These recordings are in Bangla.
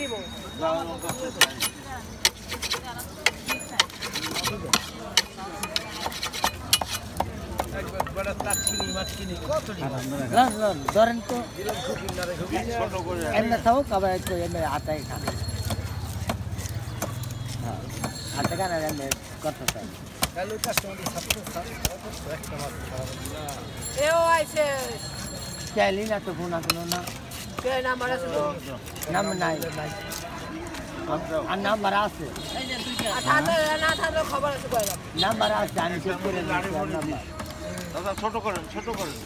দিব। ধরেন তো এমনি থাকুক আবার একটু এমনি হাতায় খান। হ্যাঁ হাতে খান আর এমনি করতে চাই এও আইছে। চাইলি না তো ফোন আসলো না। নাম্বার নাই। আর নাম্বার আছে। নাম্বার আছে আমি চেক করে দাদা ছোট করেন ছোট করেন।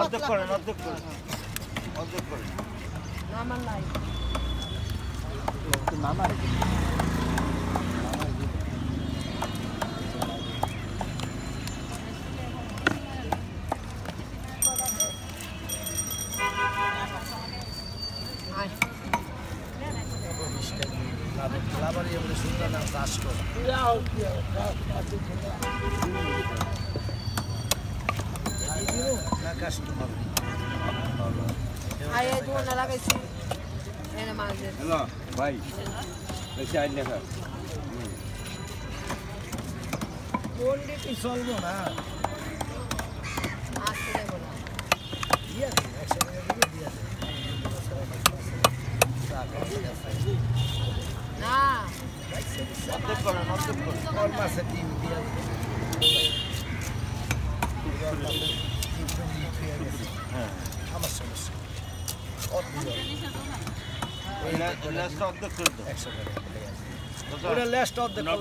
অর্ধেক করেন অর্ধেক করেন। অর্ধেক করেন। নাম্বার নাই। মামার पनि एउटा सुन्दर नाम दासको आकाश डुमल हेलो भाइ पैसा अहिले कोल्ड सल्भ होला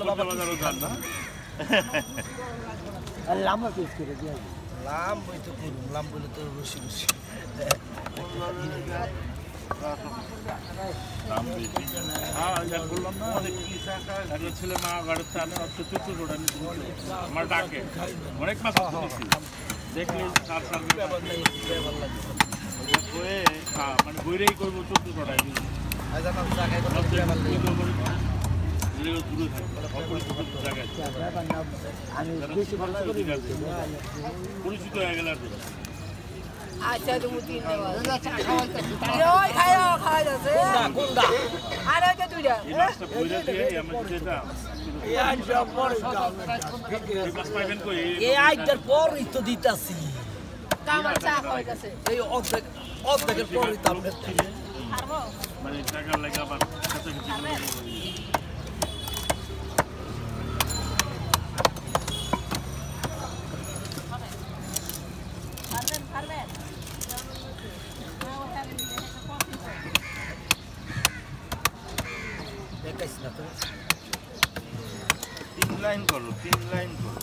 বাবা বাজারও যান না? আর লাম্বা পিস করে দিয়ে দিই। লাম বই তো করুন লাম বলে তো রসি রসি ছেলে মা গাড়ির চালে অত চুচু রোড আমি আমার অনেক মাছ দেখলে চার মানে বইরেই করব চুচু রোড আমি। পরিচিত হয়ে গেলে আর। আচ্ছা তুমি তিন ওই খাই খাওয়া যাচ্ছে আর ওই যে দুইটা এই আইটার পরই তো দিতাছি এই অর্ধেক অর্ধেকের পরই তো আমরা মানে টাকার লাগে আবার লাইন কৰো তিন লাইন কৰো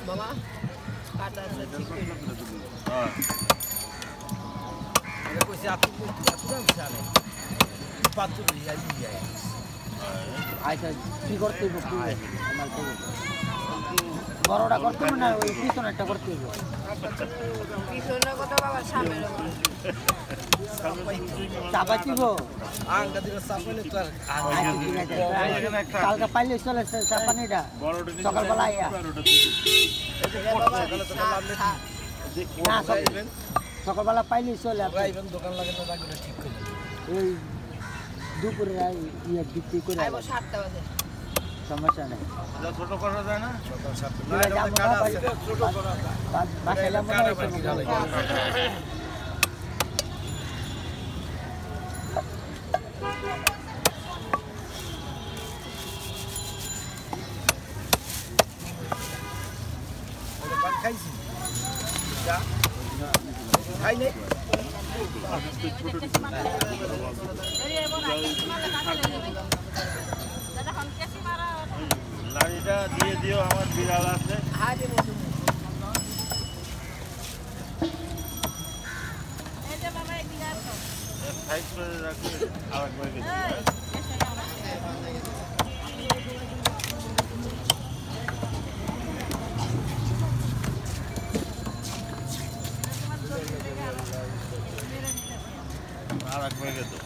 বড়টা করতে হবে না ওই পিছনেরটা করতে পিছনের কথা বাবা আর আচ্ছা কালকে পাইলে চলে চাপানিটা সকালবেলা আইয়া। না সকালবেলা পাইলে চলে দোকান লাগে ওই দুপুরে ইয়ে বিক্রি করে সাতটা বাজে। সমস্যা নেই। ছোট করা যায় না? সকাল সাতটা ঠিক আছে, আমরা বাসায়- বা- বাসায় এলাম মনে হয় সমস্যা নেই। ওটা পান খাইছি যা খাই নাই লাড়িটা দিয়ে দিও, আমার বিড়াল আছে। সাইড করে রাখি আর একবার গেছি আর একবার গেছে জাহালাই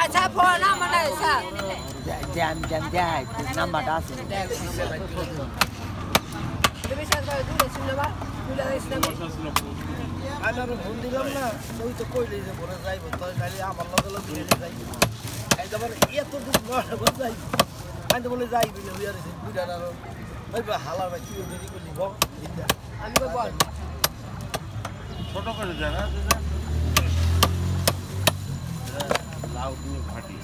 আচ্ছা ফোন আমার স্যার। ধ্যান ধ্যান দেয় নাম্বারটা আছে। তুমি স্যার দূরে শুনলে বা? দূরে শুনলে আমি আর ফোন দিলাম না ওই তো কইলে যে পরে যাইব তো খালি আমার লগে লগে নিয়ে যাইব। এই তো বলে এত দূর বড় যাইব। আমি তো বলে যাইবি না বিয়ার এসে বিরাট আর ওই বা হালা ভাই তুই দেরি করলি আমি কই বল। ছোট করে জানা এটা লাউ দিয়ে ঘাটি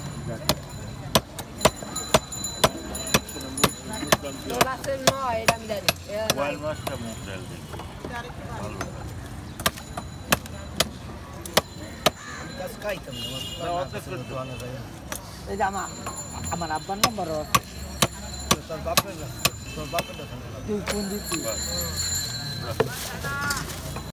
মাছটা মুখ ডাল যে আমার আব্বার নাম্বার তোর বাপের তোর বাপের তুই কোন দিচ্ছি বাস।